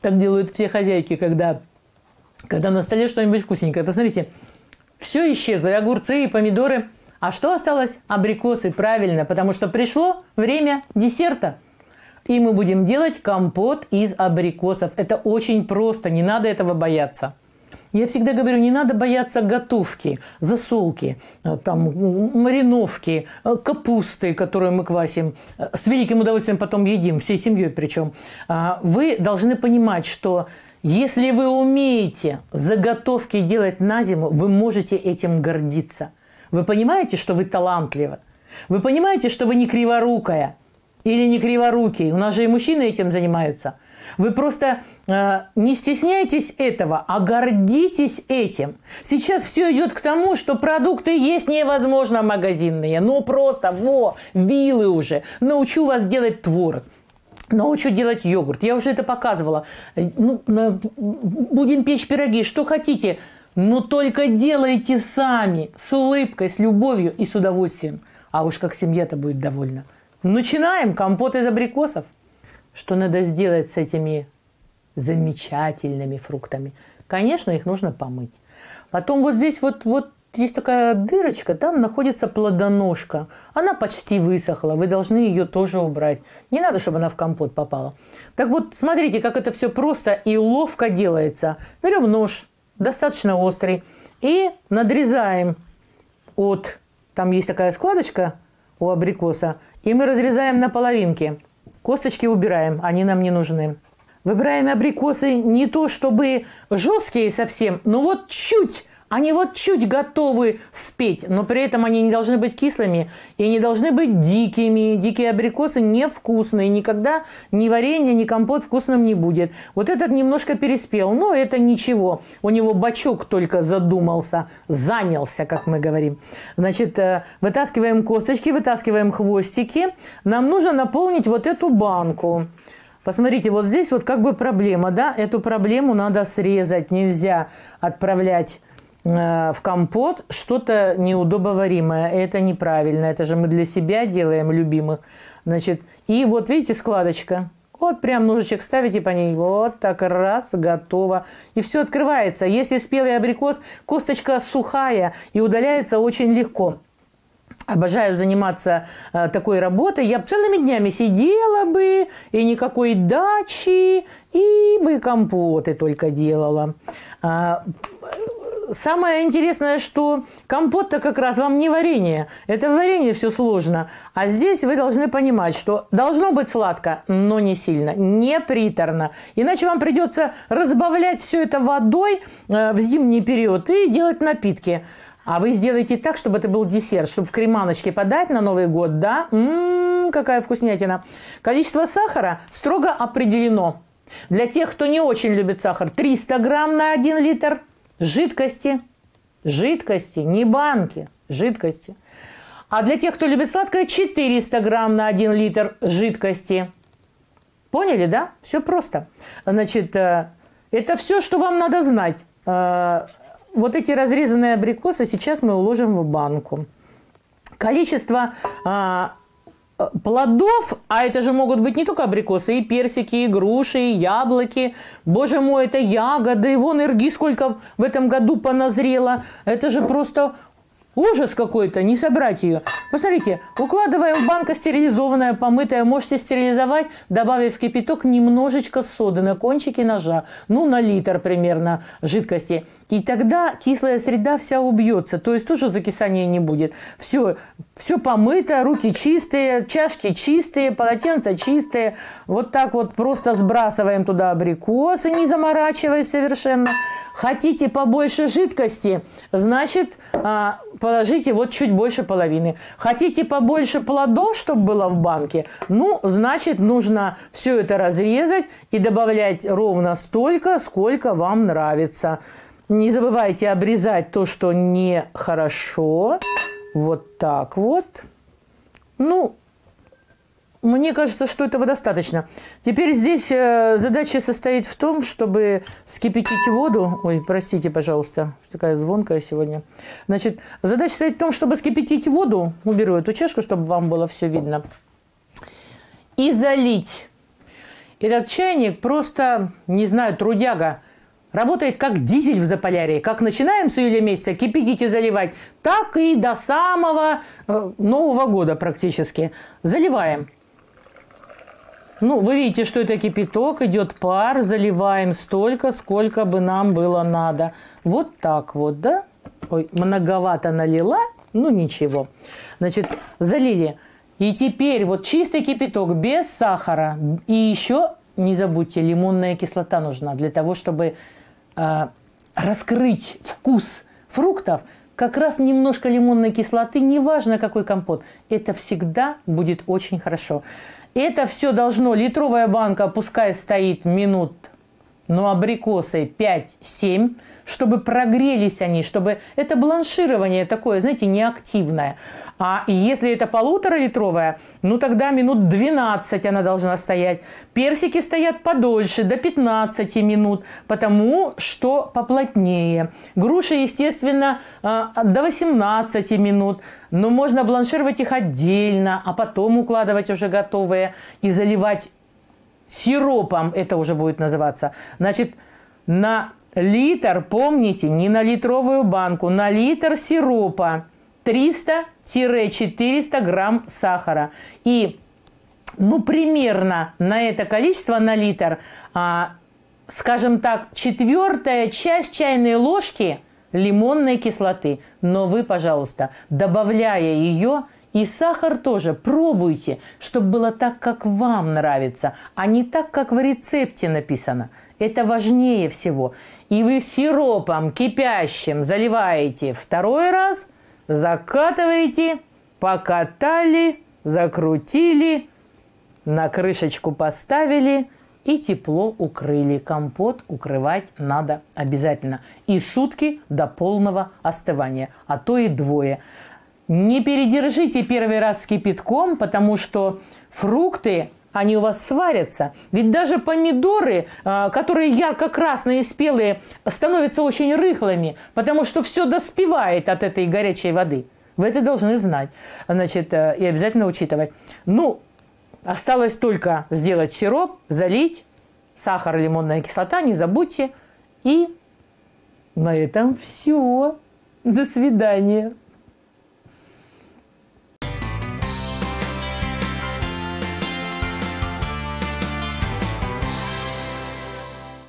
Так делают все хозяйки, когда, когда на столе что-нибудь вкусненькое. Посмотрите, все исчезло, и огурцы, и помидоры. А что осталось? Абрикосы, правильно, потому что пришло время десерта. И мы будем делать компот из абрикосов. Это очень просто, не надо этого бояться. Я всегда говорю, не надо бояться готовки, засолки, э, там, мариновки, э, капусты, которую мы квасим. Э, с великим удовольствием потом едим, всей семьей причем. А, вы должны понимать, что если вы умеете заготовки делать на зиму, вы можете этим гордиться. Вы понимаете, что вы талантливы? Вы понимаете, что вы не криворукая или не криворукий? У нас же и мужчины этим занимаются – вы просто э, не стесняйтесь этого, а гордитесь этим. Сейчас все идет к тому, что продукты есть невозможно магазинные. Ну просто, во, вилы уже. Научу вас делать творог. Научу делать йогурт. Я уже это показывала. Э, ну, будем печь пироги, что хотите. Но только делайте сами, с улыбкой, с любовью и с удовольствием. А уж как семья-то будет довольна. Начинаем компот из абрикосов. Что надо сделать с этими замечательными фруктами? Конечно, их нужно помыть. Потом вот здесь вот, вот есть такая дырочка, там находится плодоножка. Она почти высохла, вы должны ее тоже убрать. Не надо, чтобы она в компот попала. Так вот, смотрите, как это все просто и ловко делается. Берем нож, достаточно острый, и надрезаем от... Там есть такая складочка у абрикоса, и мы разрезаем на половинки – Косточки убираем, они нам не нужны. Выбираем абрикосы не то чтобы жесткие совсем, но вот чуть они вот чуть готовы спеть, но при этом они не должны быть кислыми и не должны быть дикими. Дикие абрикосы невкусные. Никогда ни варенье, ни компот вкусным не будет. Вот этот немножко переспел, но это ничего. У него бачок только задумался, занялся, как мы говорим. Значит, э, вытаскиваем косточки, вытаскиваем хвостики. Нам нужно наполнить вот эту банку. Посмотрите, вот здесь вот как бы проблема, да? Эту проблему надо срезать, нельзя отправлять в компот что-то неудобоваримое. Это неправильно. Это же мы для себя делаем, любимых. Значит, и вот видите, складочка. Вот прям ножичек ставите по ней, вот так раз, готово. И все открывается. Если спелый абрикос, косточка сухая и удаляется очень легко. Обожаю заниматься э, такой работой. Я целыми днями сидела бы, и никакой дачи, и бы компоты только делала. А, самое интересное, что компот-то как раз вам не варенье. Это варенье все сложно. А здесь вы должны понимать, что должно быть сладко, но не сильно, не приторно. Иначе вам придется разбавлять все это водой э, в зимний период и делать напитки. А вы сделаете так, чтобы это был десерт, чтобы в креманочке подать на Новый год, да? М-м, какая вкуснятина. Количество сахара строго определено. Для тех, кто не очень любит сахар, 300 грамм на 1 литр – жидкости, жидкости, не банки, жидкости. А для тех, кто любит сладкое, 400 грамм на 1 литр жидкости. Поняли, да? Все просто. Значит, э, это все, что вам надо знать. Э, вот эти разрезанные абрикосы сейчас мы уложим в банку. Количество э, плодов, а это же могут быть не только абрикосы, и персики, и груши, и яблоки. Боже мой, это ягоды. Вон ирги сколько в этом году поназрело. Это же просто Ужас какой-то, не собрать ее. Посмотрите, укладываем в банка стерилизованная, помытая. Можете стерилизовать, добавив в кипяток немножечко соды на кончике ножа. Ну, на литр примерно жидкости. И тогда кислая среда вся убьется. То есть тоже закисания не будет. Все, все помыто, руки чистые, чашки чистые, полотенца чистые. Вот так вот просто сбрасываем туда абрикосы, не заморачиваясь совершенно. Хотите побольше жидкости, значит, а, положите вот чуть больше половины. Хотите побольше плодов, чтобы было в банке, ну, значит, нужно все это разрезать и добавлять ровно столько, сколько вам нравится. Не забывайте обрезать то, что нехорошо. Вот так вот. Ну, мне кажется, что этого достаточно. Теперь здесь э, задача состоит в том, чтобы скипятить воду. Ой, простите, пожалуйста, такая звонкая сегодня. Значит, задача состоит в том, чтобы скипятить воду. Уберу эту чашку, чтобы вам было все видно. И залить. Этот чайник просто, не знаю, трудяга. Работает как дизель в Заполярье. Как начинаем с июля месяца кипятить и заливать, так и до самого э, Нового года практически. Заливаем. Ну, вы видите, что это кипяток, идет пар, заливаем столько, сколько бы нам было надо. Вот так вот, да? Ой, многовато налила, ну ничего. Значит, залили. И теперь вот чистый кипяток без сахара. И еще не забудьте, лимонная кислота нужна для того, чтобы э, раскрыть вкус фруктов. Как раз немножко лимонной кислоты, неважно какой компот, это всегда будет очень хорошо. Это все должно, литровая банка пускай стоит минут но абрикосы 5-7, чтобы прогрелись они, чтобы это бланширование такое, знаете, неактивное. А если это полуторалитровая, ну тогда минут 12 она должна стоять. Персики стоят подольше, до 15 минут, потому что поплотнее. Груши, естественно, а, до 18 минут. Но можно бланшировать их отдельно, а потом укладывать уже готовые и заливать сиропом это уже будет называться. Значит, на литр, помните, не на литровую банку, на литр сиропа 300-400 грамм сахара. И, ну, примерно на это количество на литр, а, скажем так, четвертая часть чайной ложки лимонной кислоты. Но вы, пожалуйста, добавляя ее, и сахар тоже пробуйте, чтобы было так, как вам нравится, а не так, как в рецепте написано. Это важнее всего. И вы сиропом кипящим заливаете второй раз, закатываете, покатали, закрутили, на крышечку поставили и тепло укрыли. Компот укрывать надо обязательно. И сутки до полного остывания, а то и двое. Не передержите первый раз с кипятком, потому что фрукты они у вас сварятся. Ведь даже помидоры, а, которые ярко-красные и спелые, становятся очень рыхлыми, потому что все доспевает от этой горячей воды. Вы это должны знать, значит, э, и обязательно учитывать. Ну, осталось только сделать сироп, залить, сахар, лимонная кислота, не забудьте. И на этом все. До свидания.